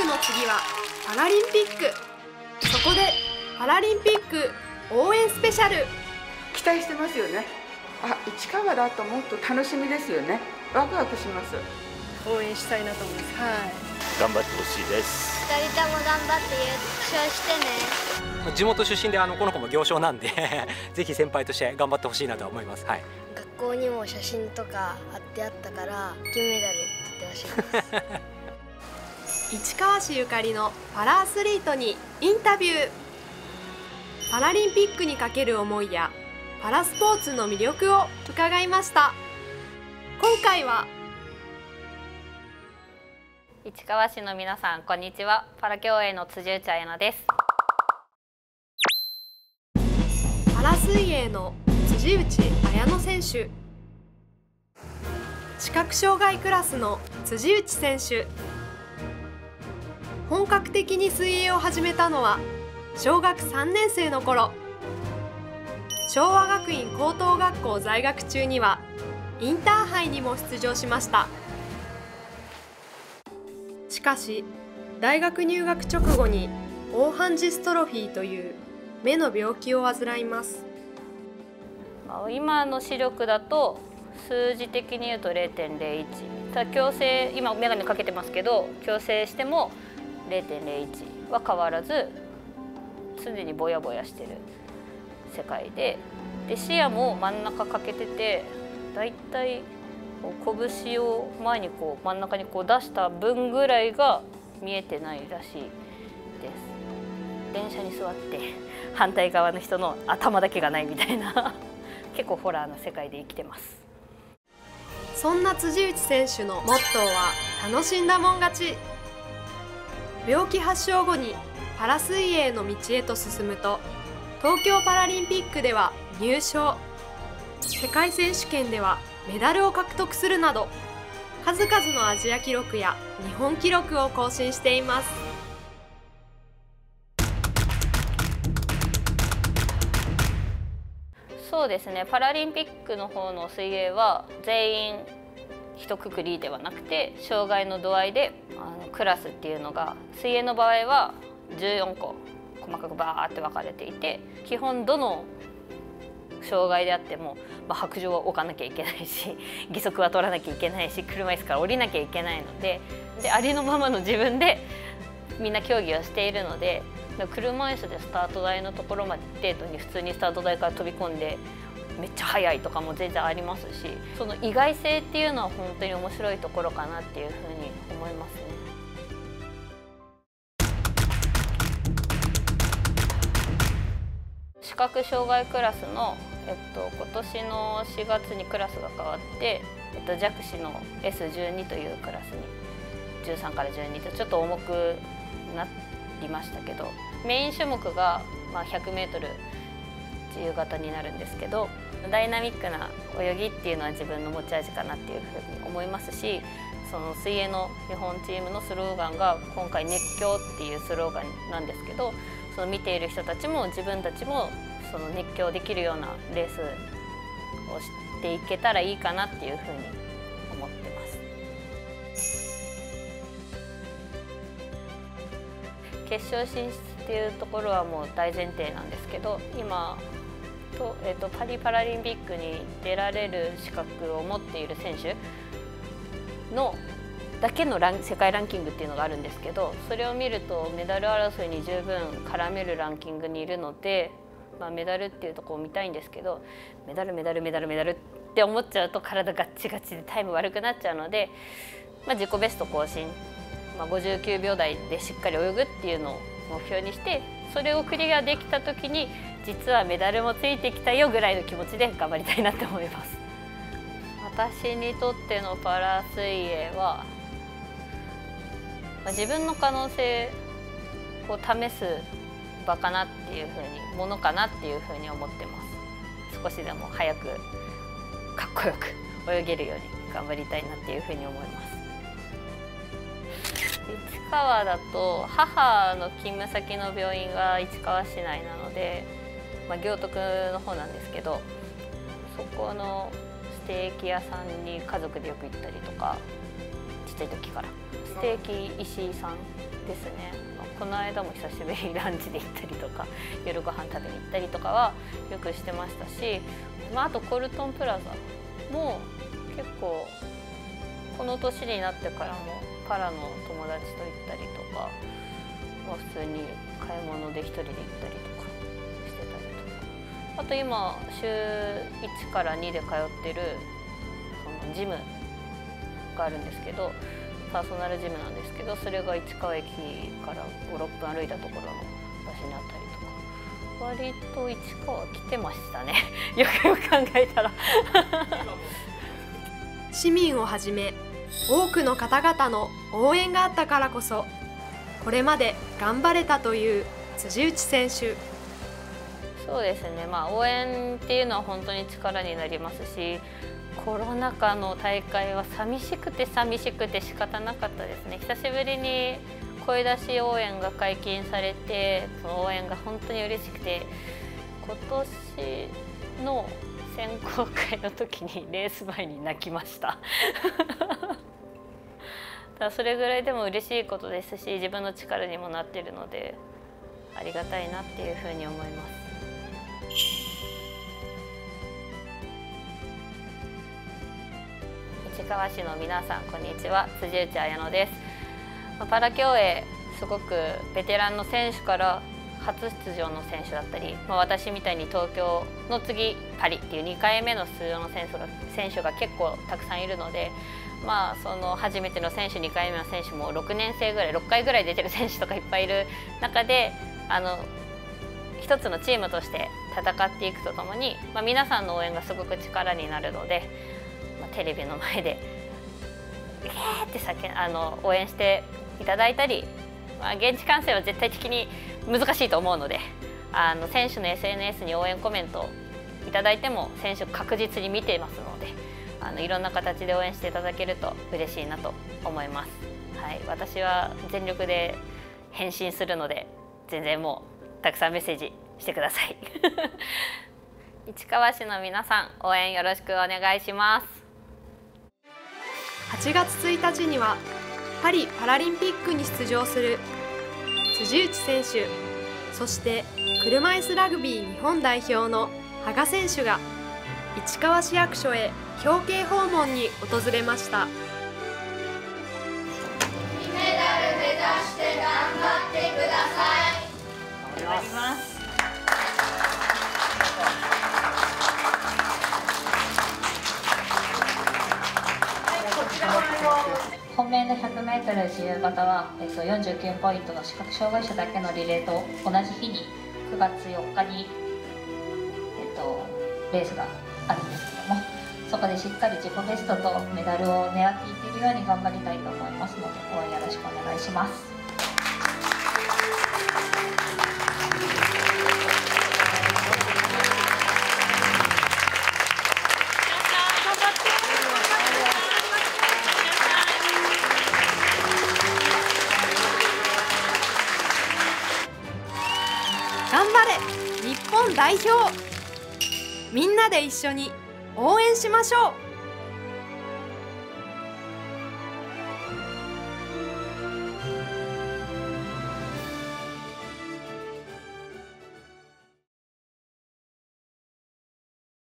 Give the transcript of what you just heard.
クの次はパラリンピック。そこでパラリンピック応援スペシャル。期待してますよね。あ市川だと思うと楽しみですよね。ワクワクします。応援したいなと思います。はい。頑張ってほしいです。二人とも頑張って優勝してね。地元出身であのこの子も行商なんで ぜひ先輩として頑張ってほしいなと思います。はい。学校にも写真とか貼ってあったから金メダル取ってほしいです 市川市ゆかりのパラアスリートにインタビュー。パラリンピックにかける思いやパラスポーツの魅力を伺いました。今回は市川市の皆さんこんにちは。パラ競泳の辻内彩乃です。パラ水泳の辻内彩乃選手。視覚障害クラスの辻内選手本格的に水泳を始めたのは小学3年生の頃。昭和学院高等学校在学中にはインターハイにも出場しました。しかし大学入学直後に黄斑ジストロフィーという目の病気を患います。今の視力だと数字的に言うと0.01ただ矯正今眼鏡かけてますけど矯正しても0.01は変わらず常にぼやぼやしてる世界でで視野も真ん中欠けててだいたい拳を前にこう真ん中にこう出した分ぐらいが見えてないらしいです。電車に座って反対側の人の頭だけがないみたいな。結構ホラーな世界で生きてます。そんな辻内選手のモットーは楽しんだもん勝ち。病気発症後にパラ水泳の道へと進むと東京パラリンピックでは入賞。世界選手権ではメダルを獲得するなど数々のアジア記録や日本記録を更新しています。そうですね。パラリンピックの方の水泳は全員一括りではなくて障害の度合いでクラスっていうのが水泳の場合は14個細かくバーって分かれていて基本どの障害であっても、まあ、白状は置かなきゃいけないし 義足は取らなきゃいけないし車椅子から降りなきゃいけないのででありのままの自分でみんな競技をしているので車椅子でスタート台のところまでデートに普通にスタート台から飛び込んでめっちゃ速いとかも全然ありますしその意外性っていうのは本当に面白いところかなっていうふうに思いますね。覚障害クラスの、えっと、今年の4月にクラスが変わって、えっと、弱視の S12 というクラスに13から12とちょっと重くなりましたけどメイン種目が、まあ、100m 自由形になるんですけどダイナミックな泳ぎっていうのは自分の持ち味かなっていうふうに思いますしその水泳の日本チームのスローガンが今回「熱狂」っていうスローガンなんですけどその見ている人たちも自分たちもその熱狂できるようなレースをしていけたらいいかなっていうふうに思ってます。決勝進出っていうところはもう大前提なんですけど今と,、えーと、パリパラリンピックに出られる資格を持っている選手のだけのラン世界ランキングっていうのがあるんですけどそれを見るとメダル争いに十分絡めるランキングにいるので、まあ、メダルっていうところを見たいんですけどメダルメダルメダルメダルって思っちゃうと体ガッチガチでタイム悪くなっちゃうので、まあ、自己ベスト更新、まあ、59秒台でしっかり泳ぐっていうのを目標にしてそれをクリアできた時に実はメダルもついてきたよぐらいの気持ちで頑張りたいなと思います。私にとってのパラ水泳は自分の可能性を試す場かなっていうふうにものかなっていうふうに思ってます。少しでも早くかっこよく泳げるように頑張りたいなっていうふうに思います。市川だと母の勤務先の病院が市川市内なのでまあ、行徳の方なんですけどそこのステーキ屋さんに家族でよく行ったりとかちっちゃい時から。ステーキ石井さんですね。この間も久しぶりに ランチで行ったりとか夜ご飯食べに行ったりとかはよくしてましたし、まあ、あとコルトンプラザも結構この年になってからもパラの友達と行ったりとか、まあ、普通に買い物で1人で行ったりとかしてたりとか。あと今週1から2で通ってるそのジムがあるんですけどパーソナルジムなんですけどそれが市川駅から56分歩いたところの場所にあったりとか割と市川来てましたね。よくよく考えたら。市民をはじめ多くの方々の応援があったからこそこれまで頑張れたという辻内選手。そうですね、まあ、応援っていうのは本当に力になりますしコロナ禍の大会は寂しくて寂しくて仕方なかったですね久しぶりに声出し応援が解禁されてその応援が本当に嬉しくて今年の選考会の時にレース前に泣きました だそれぐらいでも嬉しいことですし自分の力にもなっているのでありがたいなっていうふうに思います。川市の皆さんこんにちは。辻内彩乃です。パラ競泳すごくベテランの選手から初出場の選手だったり、まあ、私みたいに東京の次パリっていう2回目の出場の選手が選手が結構たくさんいるので、まあ、その初めての選手2回目の選手も6年生ぐらい6回ぐらい出てる選手とかいっぱいいる中であの一つのチームとして戦っていくとともに、まあ、皆さんの応援がすごく力になるので、まあ、テレビの前で「イエー!」って叫あの応援していただいたり、まあ、現地観戦は絶対的に難しいと思うのであの選手の SNS に応援コメントいただいても選手確実に見ていますのであのいろんな形で応援していただけると嬉しいなと思います。はい、私は全力で返信するので全然もうたくさんメッセージしてください 市川市の皆さん応援よろしくお願いします8月1日にはパリパラリンピックに出場する辻内選手そして車いすラグビー日本代表の羽賀選手が市川市役所へ表敬訪問に訪れました。ル自由形は、えー、と49ポイントの視覚障害者だけのリレーと同じ日に9月4日に、えー、とレースがあるんですけどもそこでしっかり自己ベストとメダルを狙っていけるように頑張りたいと思いますので応援よろしくお願いします。みんなで一緒に応援しましょう。